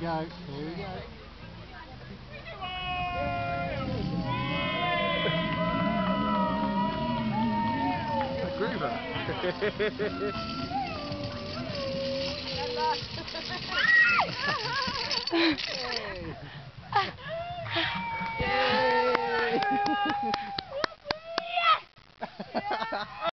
go. There we go. Groover. Yay! yes!